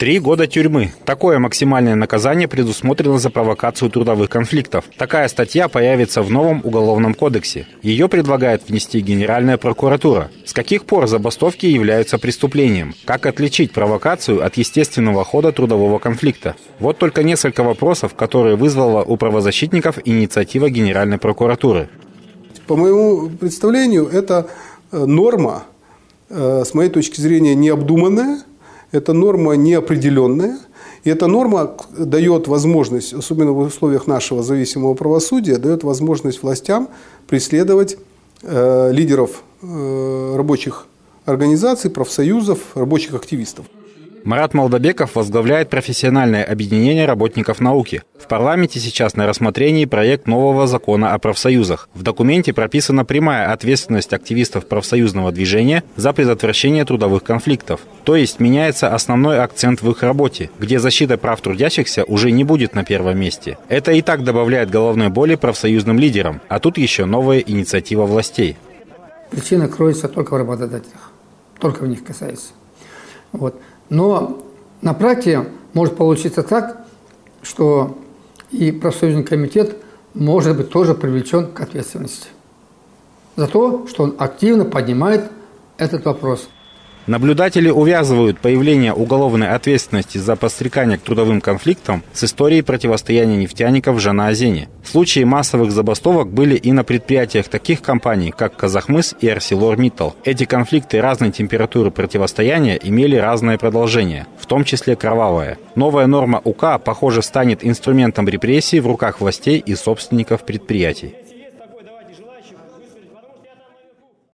Три года тюрьмы. Такое максимальное наказание предусмотрено за провокацию трудовых конфликтов. Такая статья появится в новом Уголовном кодексе. Ее предлагает внести Генеральная прокуратура. С каких пор забастовки являются преступлением? Как отличить провокацию от естественного хода трудового конфликта? Вот только несколько вопросов, которые вызвала у правозащитников инициатива Генеральной прокуратуры. По моему представлению, это э, норма, э, с моей точки зрения, необдуманная, эта норма неопределенная, и эта норма дает возможность, особенно в условиях нашего зависимого правосудия, дает возможность властям преследовать э, лидеров э, рабочих организаций, профсоюзов, рабочих активистов. Марат Молдобеков возглавляет профессиональное объединение работников науки. В парламенте сейчас на рассмотрении проект нового закона о профсоюзах. В документе прописана прямая ответственность активистов профсоюзного движения за предотвращение трудовых конфликтов. То есть меняется основной акцент в их работе, где защита прав трудящихся уже не будет на первом месте. Это и так добавляет головной боли профсоюзным лидерам, а тут еще новая инициатива властей. Причина кроется только в работодателях, только в них касается. Вот. Но на практике может получиться так, что и профсоюзный комитет может быть тоже привлечен к ответственности за то, что он активно поднимает этот вопрос. Наблюдатели увязывают появление уголовной ответственности за подстрекание к трудовым конфликтам с историей противостояния нефтяников в Жанаозене. Случаи массовых забастовок были и на предприятиях таких компаний, как Казахмыс и ArcelorMittal. Эти конфликты разной температуры противостояния имели разное продолжение, в том числе кровавое. Новая норма УК, похоже, станет инструментом репрессий в руках властей и собственников предприятий.